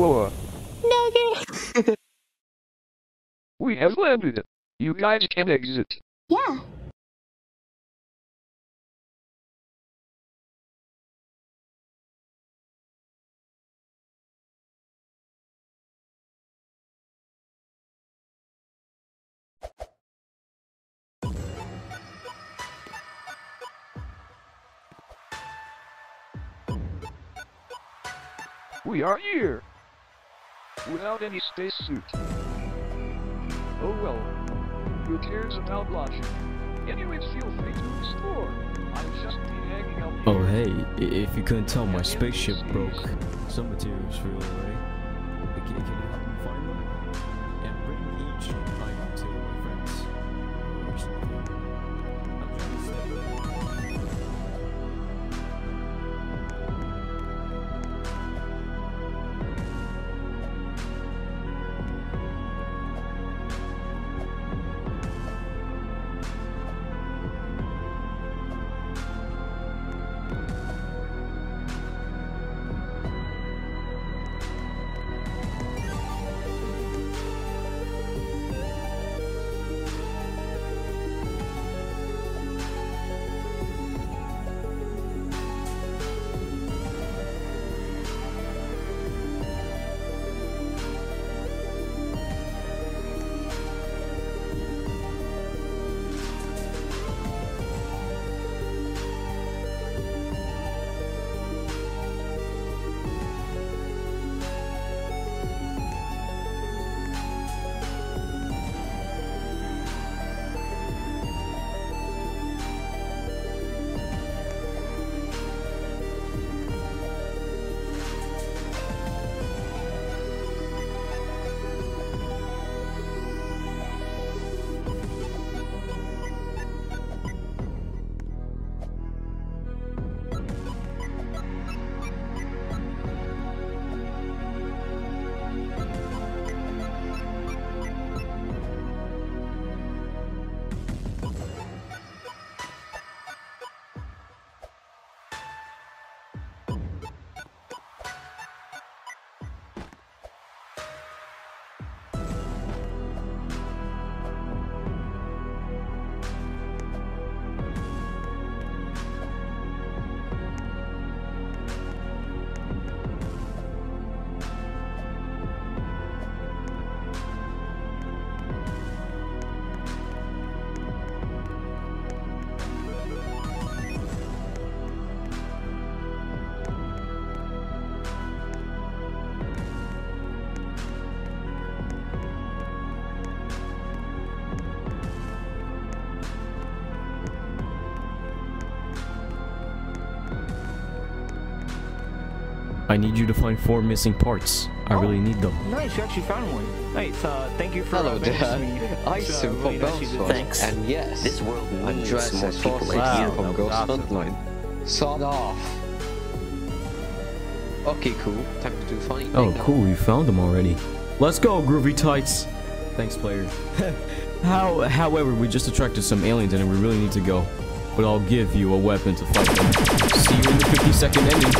Whoa. No, We have landed. You guys can exit. Yeah. We are here. Without any spacesuit. Oh well. Who cares about logic? Anyways, feel free to explore. I'll just be hanging out Oh hey, if you couldn't tell, my spaceship broke. Some materials flew away. Can, I need you to find four missing parts. I Oh. really need them. Nice, you actually found one. Nice, uh, thank you for Hello uh, there. mentioning me. I It's, uh, Simple really nice you did Belfast. that. Thanks. And yes, This world I'm needs more as people like here you. from that Ghost was awesome. Frontline. Sod off. Okay, cool. Time to do funny thing Oh, now. cool, you found them already. Let's go, Groovy Tights. Thanks, player. How, however, we just attracted some aliens and we really need to go. But I'll give you a weapon to fight them. See you in the 50 second ending.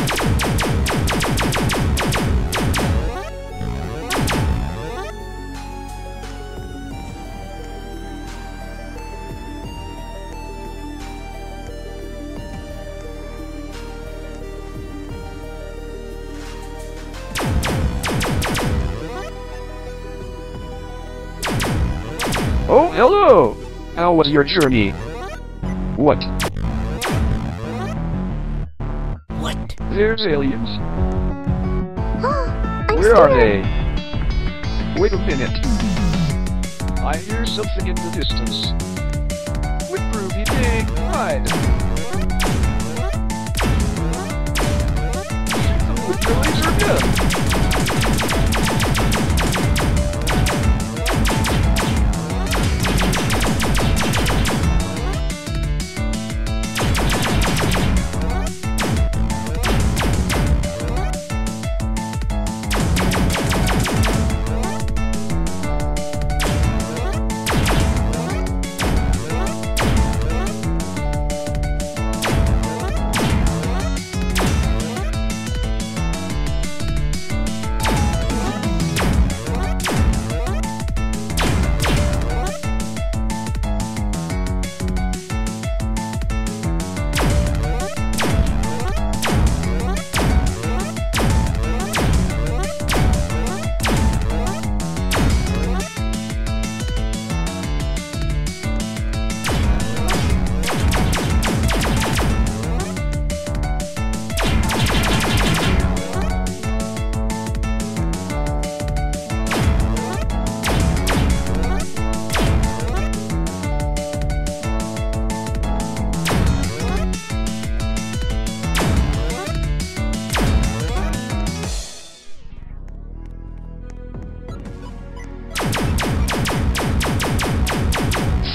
Oh, hello! How was your journey? What? What? There's aliens. Where are they? Wait a minute. I hear something in the distance. With Groovy Big Ride. Shoot them with your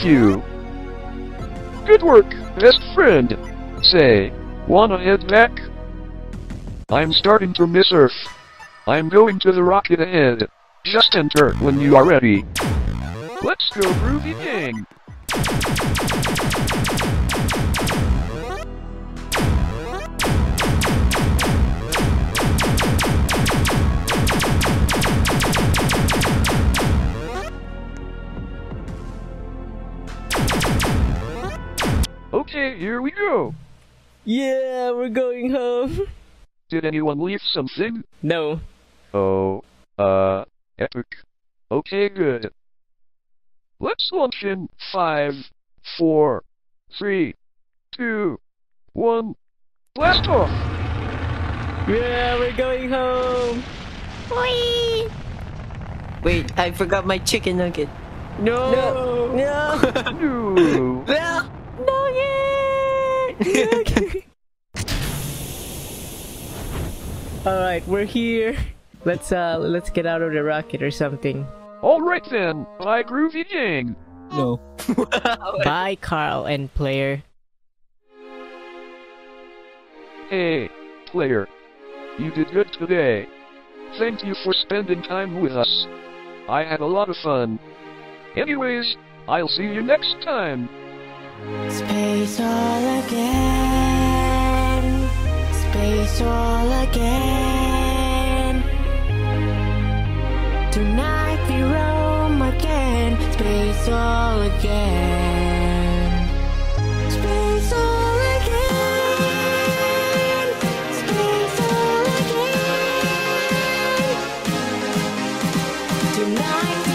you. Good work, best friend. Say, wanna head back? I'm starting to miss Earth. I'm going to the rocket ahead. Just enter when you are ready. Let's go, Groovy Gang! Okay, here we go. Yeah, we're going home. Did anyone leave something? No. Oh, uh, epic. Okay, good. Let's launch in five, four, three, two, one. Blast off! Yeah, we're going home. Whee! Wait, I forgot my chicken nugget. No. No. No. No. No! Nugget. All right, we're here. Let's uh, let's get out of the rocket or something. All right then. Bye, Groovy Gang. No. Bye, Carl and player. Hey, player. You did good today. Thank you for spending time with us. I had a lot of fun. Anyways, I'll see you next time. Space all again. Space all again. Tonight we roam again. Space all again. Space all again. Space all again. Tonight